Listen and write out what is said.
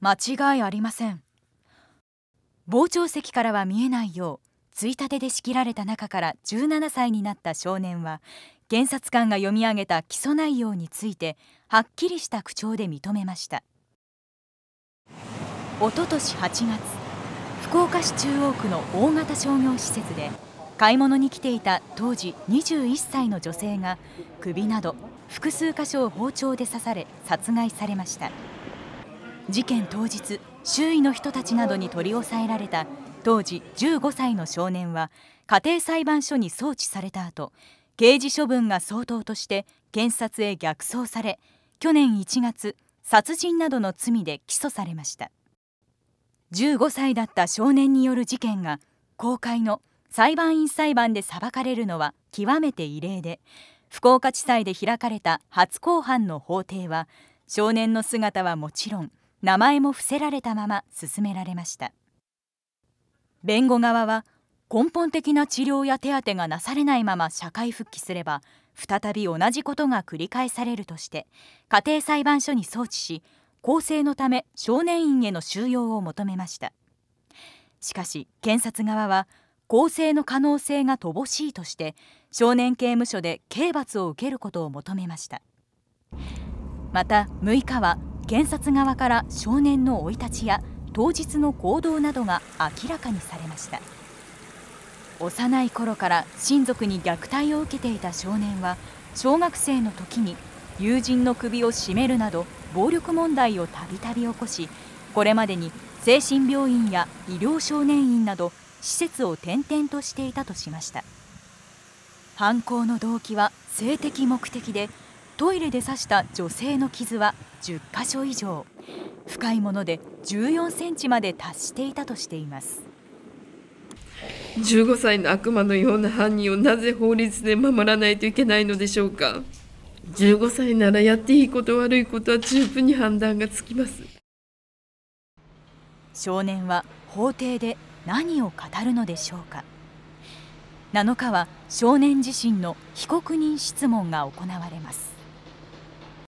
間違いありません。傍聴席からは見えないようついたてで仕切られた中から17歳になった少年は検察官が読み上げた起訴内容についてはっきりした口調で認めました。おととし8月福岡市中央区の大型商業施設で買い物に来ていた当時21歳の女性が首など複数箇所を包丁で刺され殺害されました。事件当日周囲の人たちなどに取り押さえられた当時15歳の少年は家庭裁判所に送致された後刑事処分が相当として検察へ逆送され去年1月殺人などの罪で起訴されました。15歳だった少年による事件が公開の裁判員裁判で裁かれるのは極めて異例で福岡地裁で開かれた初公判の法廷は少年の姿はもちろん名前も伏せられたまま進められました。弁護側は根本的な治療や手当がなされないまま社会復帰すれば再び同じことが繰り返されるとして家庭裁判所に送致し更生のため少年院への収容を求めました。しかし検察側は更生の可能性が乏しいとして少年刑務所で刑罰を受けることを求めました。また6日は検察側から少年の生い立ちや当日の行動などが明らかにされました。幼い頃から親族に虐待を受けていた少年は小学生の時に友人の首を絞めるなど暴力問題をたびたび起こしこれまでに精神病院や医療少年院など施設を転々としていたとしました。犯行の動機は性的目的でトイレで刺した女性の傷は10箇所以上。深いもので14センチまで達していたとしています。15歳の悪魔のような犯人をなぜ法律で守らないといけないのでしょうか。15歳ならやっていいこと悪いことは十分に判断がつきます。少年は法廷で何を語るのでしょうか。7日は少年自身の被告人質問が行われます